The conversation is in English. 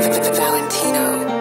Valentino.